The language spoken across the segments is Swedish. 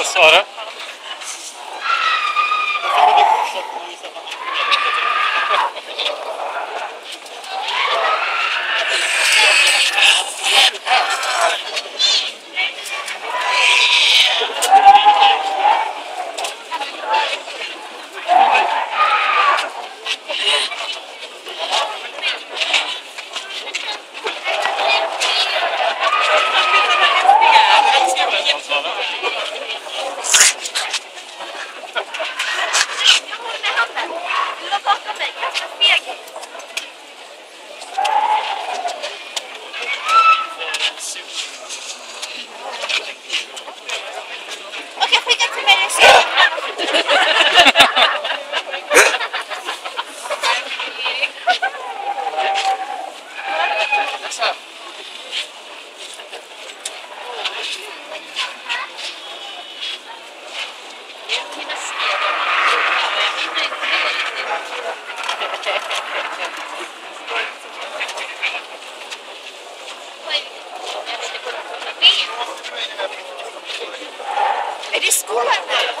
Nossa Senhora. It is school at work.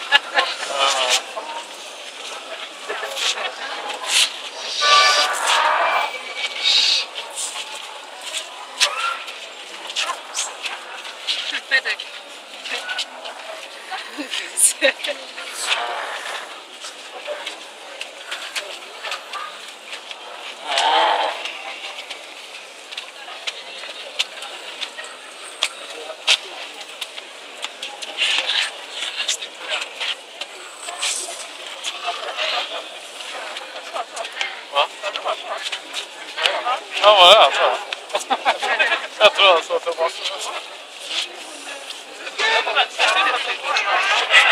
Ja, vad är det alltså? Jag tror jag så tillbaka.